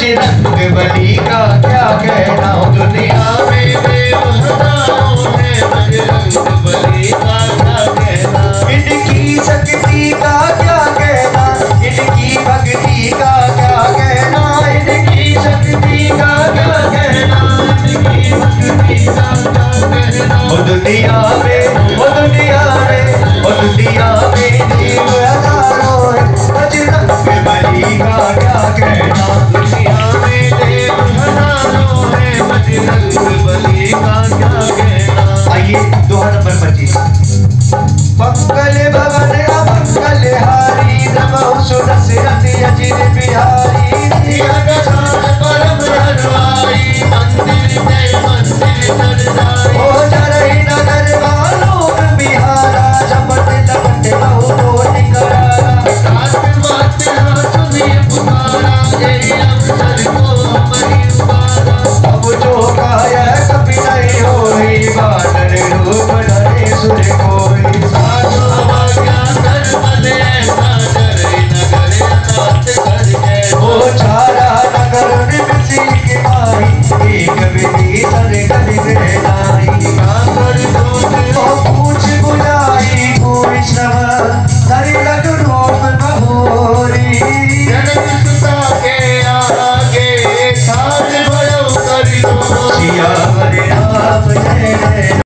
जिंद का क्या कहना दुनिया में का इनकी शक्ति का क्या कहना इनकी भक्ति का क्या कहना इनकी शक्ति का इनकी का कहना दुनिया सिया हरे राम जय